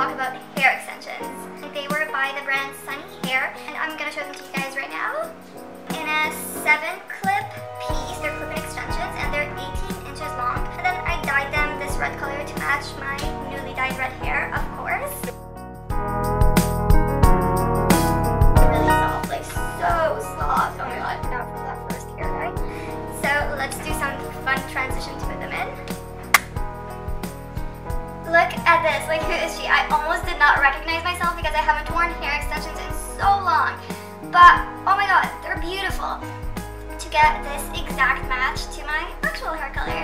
talk about hair extensions. They were by the brand Sunny Hair, and I'm gonna show them to you guys right now. In a seven clip piece, they're clip-in extensions, and they're 18 inches long. And then I dyed them this red color to match my newly dyed red hair, of course. Really soft, like so soft. Oh my god, not that first hair. So let's do some fun tricks. Look at this, like who is she? I almost did not recognize myself because I haven't worn hair extensions in so long. But, oh my god, they're beautiful. To get this exact match to my.